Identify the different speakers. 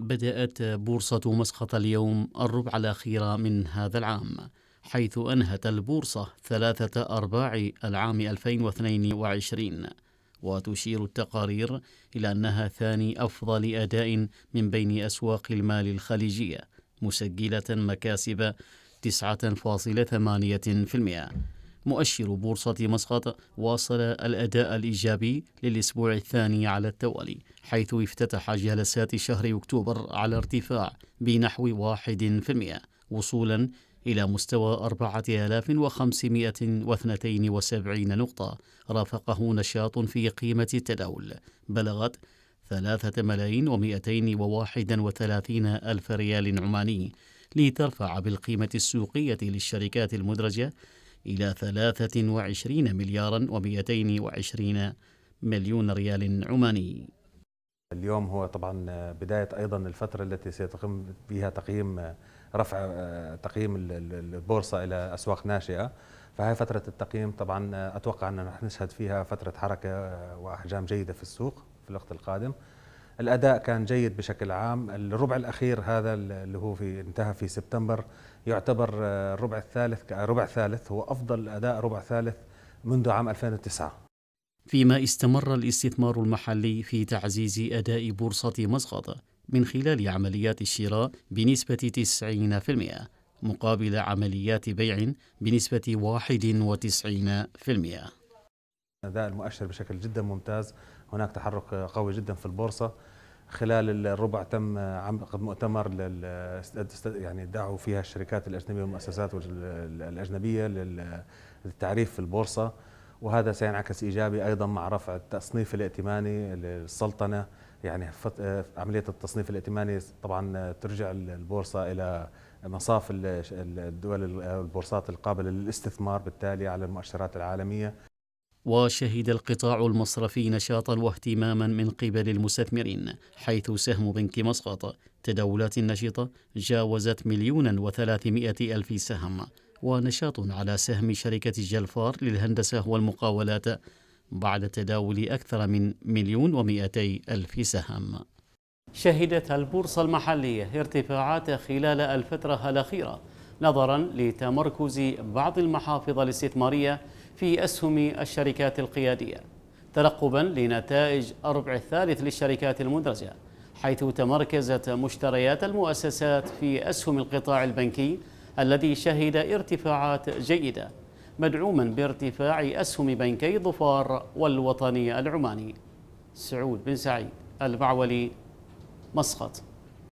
Speaker 1: بدأت بورصة مسقط اليوم الربع الأخير من هذا العام حيث أنهت البورصة ثلاثة أرباع العام 2022 وتشير التقارير إلى أنها ثاني أفضل أداء من بين أسواق المال الخليجية مسجلة مكاسب 9.8% مؤشر بورصة مسقط واصل الأداء الإيجابي للأسبوع الثاني على التوالي حيث افتتح جلسات شهر أكتوبر على ارتفاع بنحو 1% وصولا إلى مستوى 4572 نقطة رافقه نشاط في قيمة التداول بلغت ثلاثة ملايين ومئتين وواحد وثلاثين ألف ريال عماني لترفع بالقيمة السوقية للشركات المدرجة إلى 23 مليارا و220 مليون ريال عماني.
Speaker 2: اليوم هو طبعا بداية أيضا الفترة التي سيتم بها تقييم رفع تقييم البورصة إلى أسواق ناشئة. فهي فترة التقييم طبعا أتوقع أن رح نشهد فيها فترة حركة وأحجام جيدة في السوق في الوقت القادم. الأداء كان جيد بشكل عام. الربع الأخير هذا اللي هو في انتهى في سبتمبر يعتبر الربع الثالث ربع ثالث هو أفضل أداء ربع ثالث منذ عام 2009
Speaker 1: فيما استمر الاستثمار المحلي في تعزيز أداء بورصة مسقط من خلال عمليات الشراء بنسبة 90% مقابل عمليات بيع بنسبة 91%.
Speaker 2: أداء المؤشر بشكل جدا ممتاز. هناك تحرك قوي جدا في البورصة. خلال الربع تم عقد مؤتمر لل يعني دعوا فيها الشركات الأجنبية والمؤسسات الأجنبية للتعريف في البورصة. وهذا سينعكس إيجابي أيضا مع رفع التصنيف الائتماني للسلطنة. يعني عملية التصنيف الائتماني طبعا ترجع البورصة إلى مصاف الدول البورصات القابلة للاستثمار بالتالي على المؤشرات العالمية.
Speaker 1: وشهد القطاع المصرفي نشاطا واهتماما من قبل المستثمرين حيث سهم بنك مسقط تداولات نشطة جاوزت مليونا وثلاثمائة ألف سهم ونشاط على سهم شركة جلفار للهندسة والمقاولات بعد تداول أكثر من مليون ومئتي ألف سهم. شهدت البورصة المحلية ارتفاعات خلال الفترة الأخيرة نظرا لتمركز بعض المحافظ الاستثمارية في أسهم الشركات القيادية ترقبا لنتائج الربع الثالث للشركات المدرجة حيث تمركزت مشتريات المؤسسات في أسهم القطاع البنكي الذي شهد ارتفاعات جيدة مدعوما بارتفاع أسهم بنكي ظفار والوطني العماني. سعود بن سعيد البعولي مسقط.